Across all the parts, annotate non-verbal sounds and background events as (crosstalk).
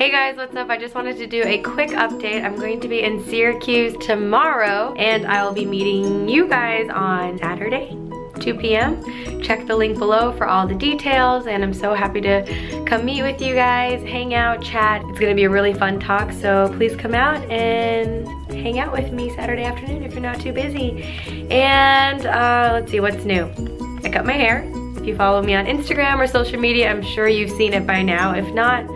Hey guys, what's up? I just wanted to do a quick update. I'm going to be in Syracuse tomorrow and I will be meeting you guys on Saturday. 2 p.m. Check the link below for all the details and I'm so happy to come meet with you guys, hang out, chat. It's gonna be a really fun talk so please come out and hang out with me Saturday afternoon if you're not too busy. And uh, let's see what's new. I cut my hair. If you follow me on Instagram or social media, I'm sure you've seen it by now. If not,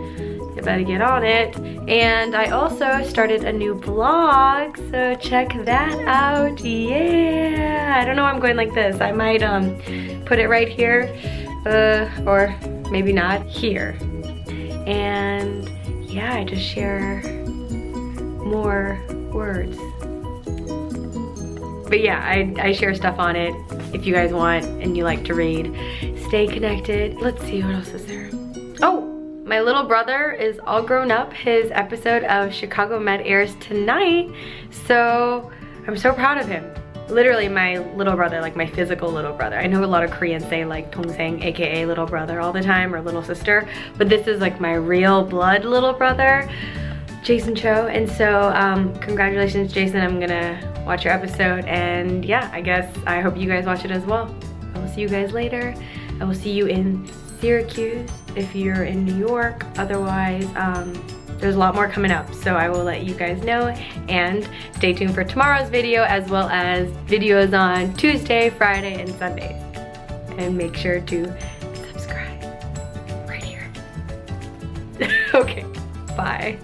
better get on it. And I also started a new blog, so check that out, yeah. I don't know I'm going like this. I might um, put it right here, uh, or maybe not, here. And yeah, I just share more words. But yeah, I, I share stuff on it if you guys want and you like to read. Stay connected. Let's see, what else is there? Oh, my little brother is all grown up. His episode of Chicago Med airs tonight. So I'm so proud of him. Literally my little brother, like my physical little brother. I know a lot of Koreans say like Tongsang, aka little brother all the time or little sister, but this is like my real blood little brother, Jason Cho. And so um, congratulations Jason, I'm gonna watch your episode and yeah, I guess I hope you guys watch it as well. I will see you guys later. I will see you in Syracuse if you're in New York. Otherwise, um, there's a lot more coming up, so I will let you guys know. And stay tuned for tomorrow's video as well as videos on Tuesday, Friday, and Sunday. And make sure to subscribe right here. (laughs) okay, bye.